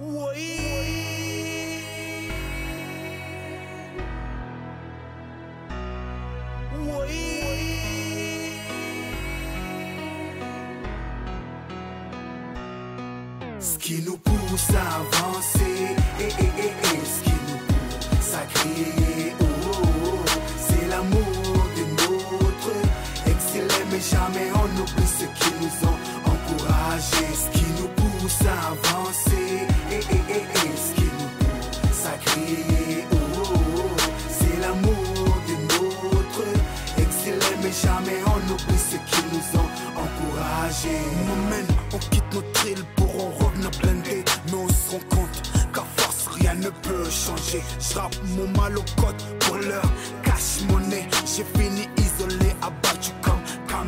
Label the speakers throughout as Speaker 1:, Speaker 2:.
Speaker 1: Ce qui nous pousse à avancer, Jamais on oublie ceux qui nous ont encouragés. Moment, on quitte notre île pour en revenir blindé, mais on se rend compte qu'à force rien ne peut changer. J'rappe mon mal au côtes pour l'heure, cache monnaie. J'ai fini isolé, abattu comme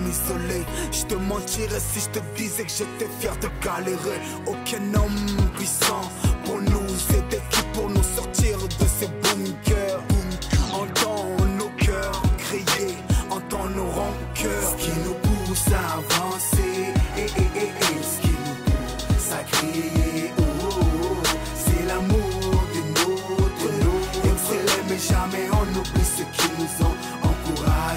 Speaker 1: isolé. Je te mentirais si je te disais que j'étais fier de galérer. Aucun homme puissant pour nous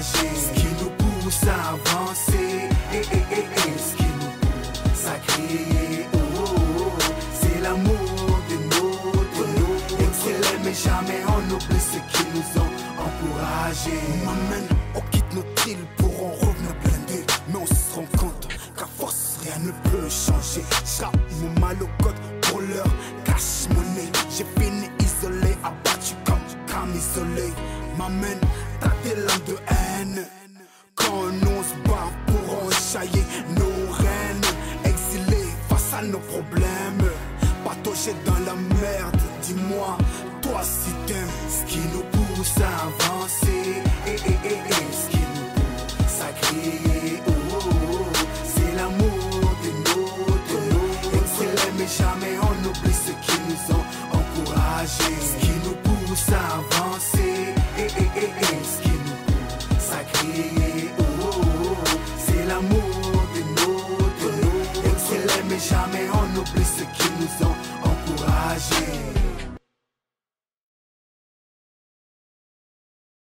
Speaker 1: Ce qui nous pousse à avancer, et, et, et, et, ce qui nous pousse à crier, oh, oh, oh, c'est l'amour des nôtres. Exceller, mais jamais on oublie ceux qui nous ont encouragés. M'amène, on quitte notre île pour en revenir blindé, mais on se rend compte qu'à force rien ne peut changer. J'rappe mon mal au code pour leur cache monnaie. J'ai fini isolé, abattu comme comme isolé. M'amène, t'as des lames de haine. nos problèmes, patauger dans la merde. Dis-moi, toi si t'aimes ce qui nous pousse à avancer, et, eh, eh, ce qui nous pousse à crier. Oh, c'est l'amour de nos, de nos excellents, jamais on oublie ce qui nous ont encouragés, ce qui nous pousse à avancer. chamez